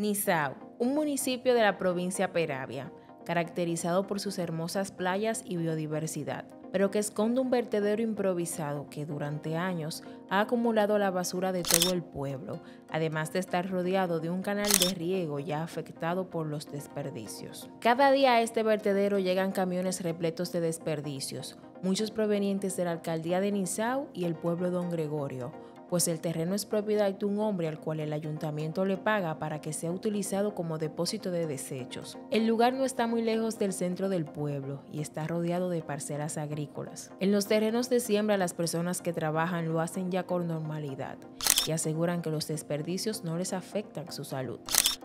Nizao, un municipio de la provincia Peravia, caracterizado por sus hermosas playas y biodiversidad, pero que esconde un vertedero improvisado que durante años ha acumulado la basura de todo el pueblo, además de estar rodeado de un canal de riego ya afectado por los desperdicios. Cada día a este vertedero llegan camiones repletos de desperdicios, muchos provenientes de la alcaldía de Nizao y el pueblo Don Gregorio, pues el terreno es propiedad de un hombre al cual el ayuntamiento le paga para que sea utilizado como depósito de desechos. El lugar no está muy lejos del centro del pueblo y está rodeado de parcelas agrícolas. En los terrenos de siembra las personas que trabajan lo hacen ya con normalidad y aseguran que los desperdicios no les afectan su salud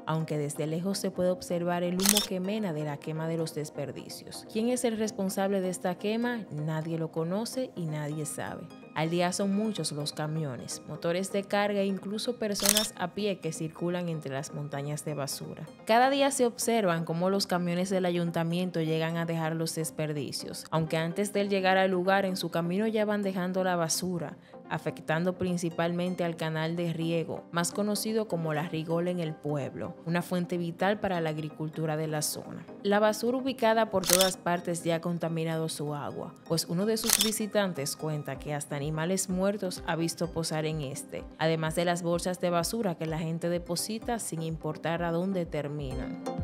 aunque desde lejos se puede observar el humo que emana de la quema de los desperdicios. ¿Quién es el responsable de esta quema? Nadie lo conoce y nadie sabe. Al día son muchos los camiones, motores de carga e incluso personas a pie que circulan entre las montañas de basura. Cada día se observan cómo los camiones del ayuntamiento llegan a dejar los desperdicios, aunque antes de llegar al lugar en su camino ya van dejando la basura, afectando principalmente al canal de riego, más conocido como la Rigola en el pueblo, una fuente vital para la agricultura de la zona. La basura ubicada por todas partes ya ha contaminado su agua, pues uno de sus visitantes cuenta que hasta animales muertos ha visto posar en este, además de las bolsas de basura que la gente deposita sin importar a dónde terminan.